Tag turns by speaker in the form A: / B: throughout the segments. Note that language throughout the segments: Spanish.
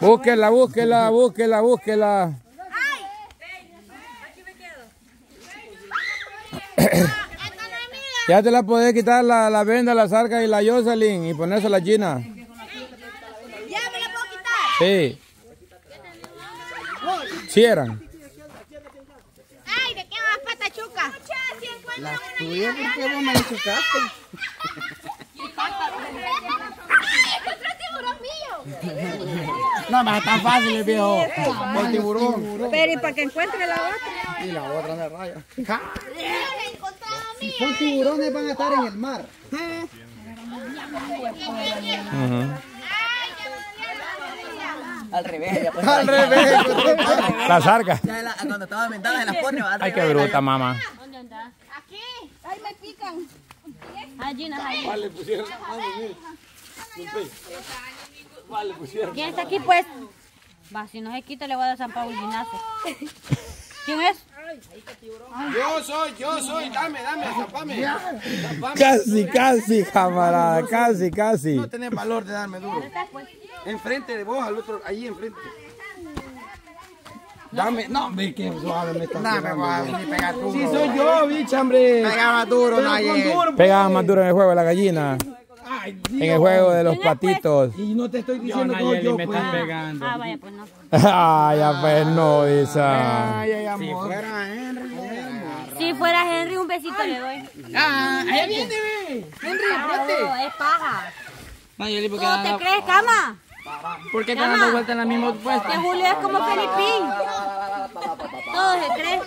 A: Búsquela, búsquela, búsquela, búsquela. Ya te la podés quitar la, la venda, la sarga y la Jocelyn y ponerse la Gina.
B: ¿Ya me la puedo quitar?
A: Sí. Eran.
B: Ay, ¿de qué vas, patachuca? si encuentro
C: La
B: una
C: tuya, ¿por qué vos me la No, más tan fácil el viejo. El tiburón.
D: Pero y para que encuentre la otra.
C: Y la otra me raya.
B: ¡Ya la he encontrado mío!
C: Son tiburones van a estar en el mar.
A: Ujú.
E: Al revés, ya pues.
C: Al revés.
A: La sarga.
E: Ya la- cuando estaba mentada se las pone, va
A: Ay, qué bruta, mamá.
B: Aquí. Ay, me pican.
D: ¿Quién está aquí, pues? Va, si no se quita, le voy a dar San Pablo Ginazo. ¿Quién es?
F: Yo soy, yo soy, dame, dame, zapame.
A: Casi, casi, camarada, casi, casi.
F: No tenés valor de darme duro. Enfrente de vos, al otro, allí enfrente. Dame, no, ve que suave me estás
C: Dame, ni pega duro.
F: Sí, soy yo, bicha, hombre.
C: Pegaba duro,
F: Pero
C: ayer.
F: duro,
A: Pegaba más duro en el juego de la gallina.
F: Ay,
A: En el juego de los patitos.
F: Y no te estoy diciendo que yo, pues.
D: Ah, vaya, pues no.
A: Ay, ya pues no, Isa.
F: Ay, ay, amor.
C: Fuera Henry.
D: Si fuera Henry, un besito le doy.
F: Ah, ahí viene, ve. Henry, vete.
D: No, es paja.
E: Mayeli, ¿por qué
D: ¿Cómo te crees, cama?
E: ¿Por qué te dan dando vueltas en la misma
D: Que
E: puesta?
D: Julio es como Felipín. Todo se cree.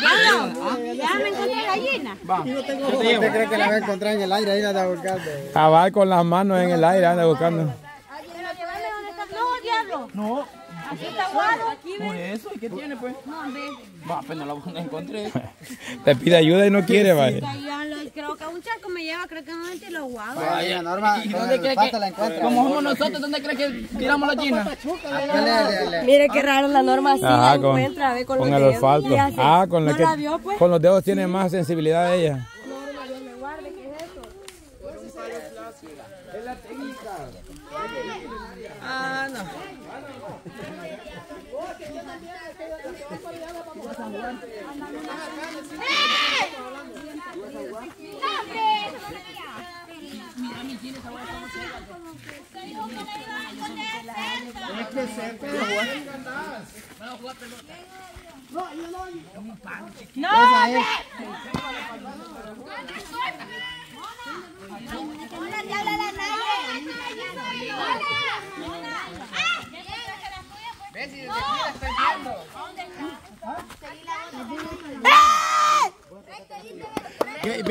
D: Ya no. Ya me encontré gallina.
C: ¿Usted cree que la va a encontrar en el aire? Ahí la está buscando.
A: Cabal con las manos en el aire, anda buscando.
D: Llévame donde está. No, diablo. No. Aquí está guado. Aquí
E: Por eso, ¿y qué tiene, pues?
D: No, ve.
E: Va, pues no la encontré.
A: Te pide ayuda y no quiere,
D: lo- Creo que un charco me lleva, creo que no te lo guado.
C: Vaya, Norma,
E: ¿Y dónde
C: el
E: cree
C: olfato
E: que,
C: la encuentra.
E: como somos nosotros, dónde crees que tiramos la china?
D: Mire qué raro la norma así
A: Ajá,
D: la
A: con,
D: encuentra, ve con,
A: con
D: los
A: el
D: dedos.
A: olfato. Ah, con, la
D: ¿No
A: que,
D: la vio, pues?
A: con los dedos tiene más sensibilidad ella.
E: Ah, no.
B: Naye.
C: Ve-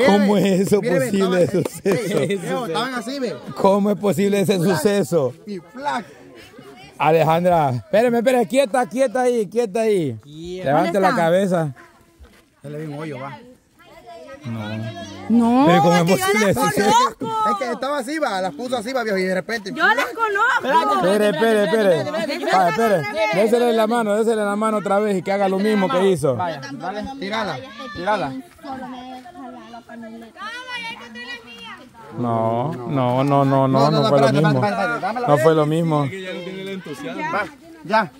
A: ¿Cómo es eso
C: Mire,
A: posible, ese suceso?
C: Estaban así, ve.
A: ¿Cómo es posible ese suceso?
C: Y flac.
A: Alejandra, espérame, espérame, quieta, quieta ahí, quieta ahí. Levante la cabeza.
C: Ya le vi un hoyo, va.
D: No,
A: Pero ¿cómo es
D: que yo
A: posible
D: las
A: ese suceso?
D: conozco.
C: Es que estaba así, va. Las puso así, va, viejo. Y de repente.
D: Yo las conozco.
A: Espere, espere, espere. Vaya, espere. Désele la mano, désele la mano otra vez y que haga lo mismo que hizo.
E: Vaya, dale,
C: Tírala.
E: tirala.
A: No, no, no, no, no, no fue lo mismo. No fue lo mismo.
C: Ya.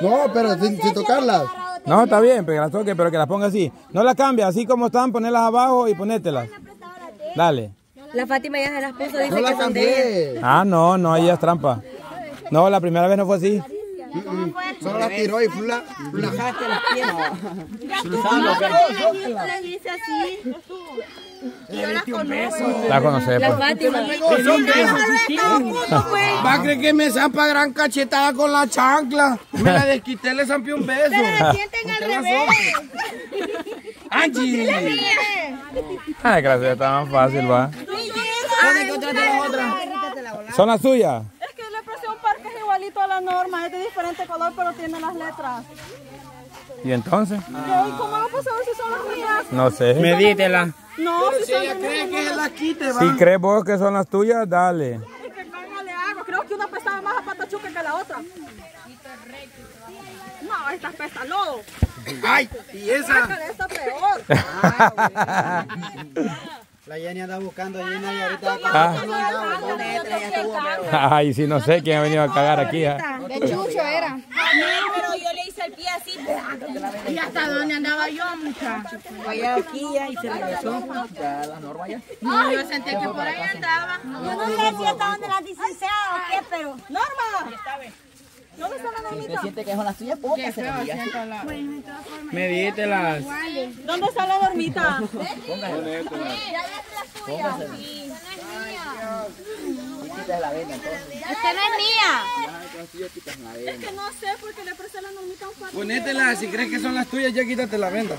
C: No, pero sin, sin tocarlas.
A: No, está bien, pero que las toque, pero que las ponga así. No las cambia, así como están, ponerlas abajo y ponételas. Dale.
D: La Fátima ya se las puso, dice
C: No la
D: que son de ella.
A: Ah, no, no, ahí es trampa. No, la primera vez no fue así.
C: Solo las tiró y fla. fla.
D: Le dice así.
A: La conoces,
D: La
A: pues.
D: Fátima.
F: Va a creer que me zampa gran cachetada con la chancla. Me la desquité, le zampé un beso.
B: Sienten al revés.
F: Angie.
A: Ay, gracias, está más fácil, va.
E: ¿Dónde encontraste las otras?
A: ¿Son las suyas?
G: Es que la presión parque es igualito a la norma, es de diferente color, pero tiene las letras.
A: ¿Y entonces?
G: ¿Y cómo saber si son las mías?
A: No sé.
E: Medítela.
G: No, si
F: Si
G: son
F: ella cree que se la quite, va.
A: Si crees vos que son las tuyas, dale.
G: Es que ¿cómo le hago? Creo que una pestaba más a patachuca que la otra. No, esta pesta lodo.
F: Ay, y esa.
G: Esta peor.
C: La Jenny anda buscando a Gina y ahorita
A: Ah. Ay, sí, no sé quién ha venido a cagar aquí. ah.
D: De chucho era. Pero yo le hice el pie así. ¿Y hasta dónde andaba yo, muchacho?
H: Allá aquí ya y se regresó. Ya la norma ya.
D: No, yo sentí que por ahí andaba.
E: Yo no sé si estaban de la licenciada o qué, pero...
G: Norma. ¿Dónde está la
H: Si
G: normita?
H: te sientes que son las tuyas, pocas se las.
F: Medítelas.
G: ¿Dónde está la normita?
H: Quitas la venda entonces.
D: Esta no es mía.
G: Es que no sé porque le presté la normita a un cuarto.
F: Ponételas, si crees que son las tuyas, ya quítate la venda.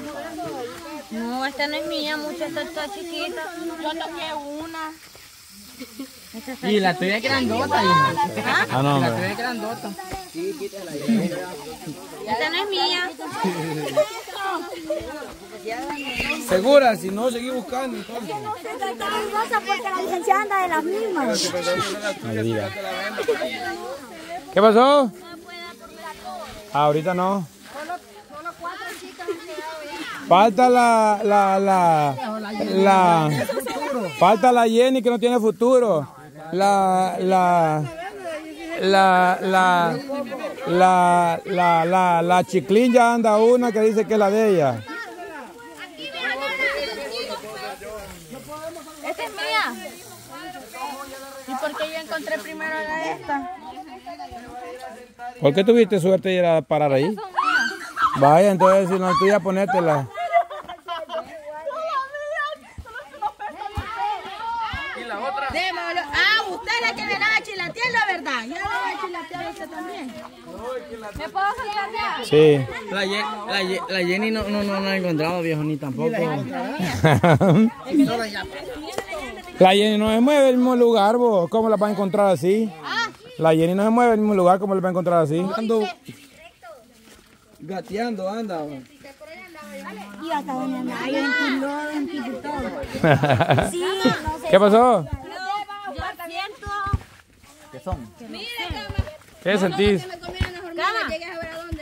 D: No, esta no es mía, mucha, esta está chiquita. Yo toqué una.
H: Y la tuya es grandota, hija.
A: Ah, no,
H: La tuya es grandota.
D: Esta no es mía.
F: Segura, si no, seguí buscando. Entonces.
E: porque la licenciada anda de las mismas.
A: No. ¿Qué pasó? Ahorita no. Falta la, la, la, la, falta la Jenny que no tiene futuro. La, la, la, la, la, la, la, la chiclín ya anda una que dice que es la de ella.
D: Esta es mía. ¿Y por qué yo encontré primero la de esta?
A: ¿Por qué tuviste suerte de ir a parar ahí? Vaya, entonces si no tuya, ponétela.
D: Démoslo. Ah, usted es la que me la va a chilatear, la verdad. Yo le voy a chilatear a usted también. ¿Me puedo sentar ya?
A: Sí.
H: La, Ye- la, Ye- la Jenny no, no, no la ha encontrado, viejo, ni tampoco.
A: La Jenny no se mueve el mismo lugar, vos. ¿Cómo la va a encontrar así? La Jenny no se mueve el mismo lugar, ¿cómo la va a encontrar así?
F: Ando gateando, anda.
E: Y hasta donde andaba yo enculó, enculó todo. Sí, no sé.
A: ¿Qué pasó?
H: ¿Qué son?
A: ¿Qué sentís?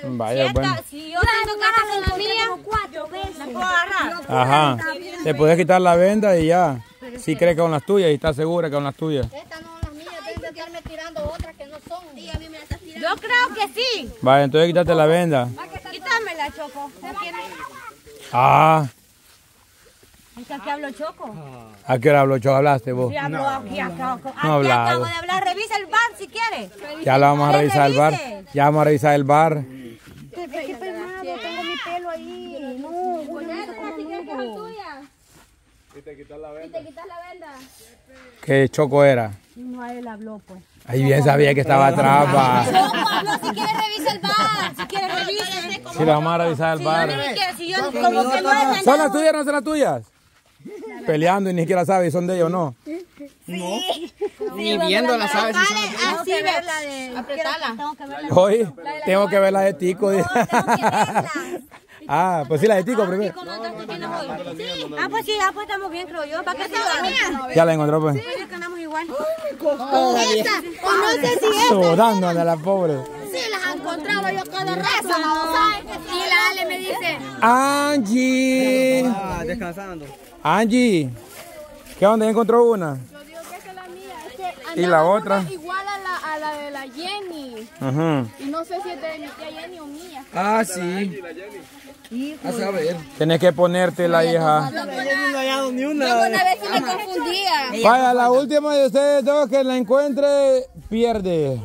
A: Vaya, bueno.
D: Si yo tengo que hacer la mía,
E: cuatro veces.
D: puedo agarrar.
A: Ajá. Te puedes quitar la venda y ya. Si crees que son las tuyas y estás segura que son las tuyas.
E: Estas no son las mías, tengo que estarme tirando otras que no son. Y a mí me las estás tirando.
D: Yo creo que sí.
A: Vaya, entonces quítate la venda.
D: Quítamela, Choco.
A: Ah,
D: aquí hablo Choco.
A: ¿a qué hora habló? ¿Yo hablaste vos?
D: Sí, hablo aquí, acá. Aquí
A: No hablado.
D: acabo de hablar. Revisa el bar si quiere.
A: Ya la vamos a revisar el bar. Ya vamos a revisar el bar.
E: Qué peinado, tengo mi pelo ahí. No, bonito como nudo.
A: ¿Qué choco era?
D: No, él habló, pues.
A: Ahí bien sabía que estaba atrás. pa.
D: Choco habló. Si quiere, revisa el bar. Si quiere, revise.
A: Sí, la vamos a revisar el bar.
D: Si si yo como que no es
A: ¿Son las tuyas o no son las tuyas? Peleando y ni siquiera sabe si son de ellos o no.
H: Ni viéndola, ¿sabes? Si son-
D: Así ve la de apretala.
A: Hoy tengo que ver la de Tico. ah, pues sí, la de Tico primero.
D: Ah, pues sí, ah, pues estamos bien, creo yo. ¿Para qué mía?
A: Ya la encontró, pues.
D: Que andamos igual.
E: O no sé si
A: Sudándole a la pobre.
D: Sí, las encontraba yo cada rato. Y la Ale me dice,
A: Angie.
C: Ah, descansando.
A: Angie. ¿Qué onda? ¿Ya encontró una?
G: Yo digo que es la mía. Es que
A: ¿Y la otra?
G: igual a la, a la de la Jenny. Y no sé si es de mi tía Jenny o mía.
F: Ah, sí. A saber.
A: Tienes que ponerte la hija.
C: No he hallado ni una.
D: una vez sí me confundía.
A: Vaya, la última de ustedes dos que la encuentre, pierde.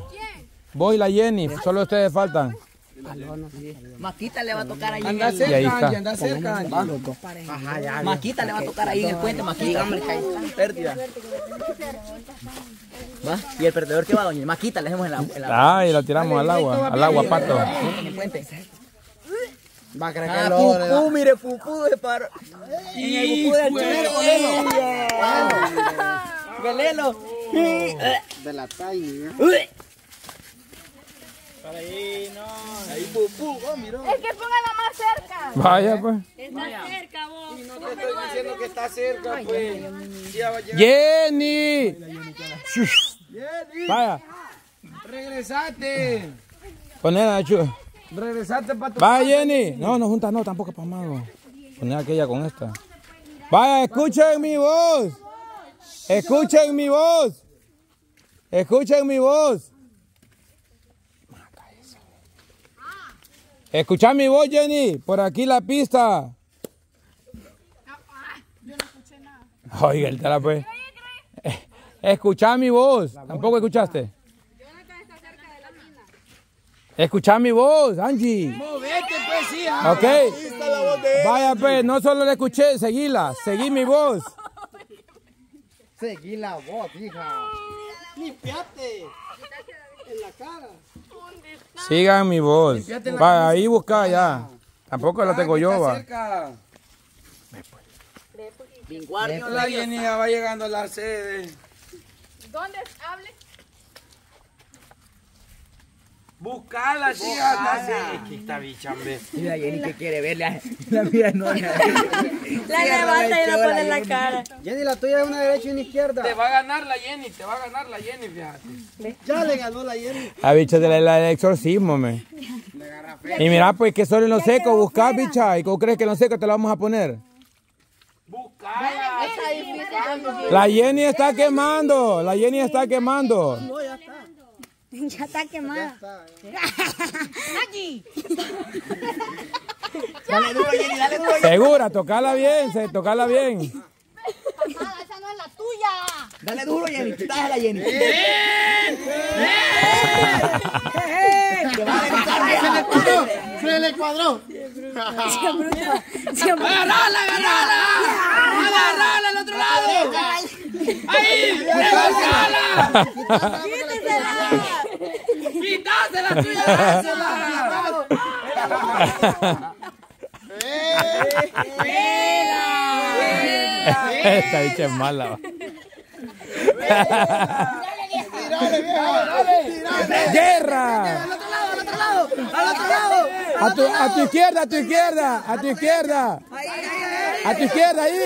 A: Voy la Jenny, solo ustedes faltan.
H: Maquita le va a tocar ahí en
F: Anda
A: ahí
F: cerca, anda cerca.
H: Maquita le va a tocar ahí en el puente, Maquita. Pérdida. ¿Va? ¿Y el perdedor qué va, doña? Maquita le dejemos en la... En la...
A: Ah, y la tiramos al agua, al agua, pato.
H: en el puente.
F: Va a creer que lo
H: pupú, mire, pupú de paro. En el pupú del chulero, velelo. Velelo.
C: De la
G: Es que póngala más cerca.
A: Vaya, pues.
F: No te estoy diciendo que está cerca, pues. Ya va a llegar.
A: Jenny. Shush. Vaya,
F: Regresate.
A: ponela, chu.
F: Regresate para tu
A: Vaya, Jenny. No, no juntas, no, tampoco para mago. Poner aquella con esta. Vaya, escuchen mi voz. Escuchen mi voz. Escuchen mi voz. Escucha mi voz, Jenny. Por aquí la pista. Oiga, el tela pues. Escucha mi voz. Tampoco escuchaste. Escucha mi voz, Angie.
F: Movete, pues, hija.
A: Ok. Vaya, pues, no solo la escuché, seguíla. Seguí mi voz.
C: Seguí la voz, hija.
A: Sigan mi voz. Va, ahí busca ya. Tampoco la tengo yo, va.
F: Cerca.
H: Vinguardio.
F: La Jenny ya va llegando a la sede.
G: ¿Dónde hable?
F: Buscala, hija. Es que esta bicha, hombre.
H: Mira, Jenny que quiere verle. La mira, no.
E: La levanta y la pone en la cara.
C: Jenny, la tuya es una derecha y una izquierda.
F: Te va a ganar la Jenny, te va a ganar la Jenny, fíjate.
C: Ya le ganó la Jenny.
A: La bicha de la, la del exorcismo, me. Y mira, pues que solo en lo seco buscar, bicha. ¿Y cómo crees que en lo seco te la vamos a poner?
F: Buscala.
A: La Jenny está quemando. La Jenny está quemando.
E: Ya está quemada.
H: Dale duro, Jenny, dale duro.
A: Segura, tocala bien, se, tocala bien.
D: esa no es la tuya.
H: Dale duro, Jenny. Dale, Jenny. Te va a revisar, vieja.
C: Se le cuadró.
F: ¡Agarrala, agarrala! ¡Agarrala al otro lado! ¡Ahí!
A: Bicha es mala. ¡Guerra! A tu, a tu izquierda, a tu izquierda, a tu izquierda. A tu izquierda, ahí.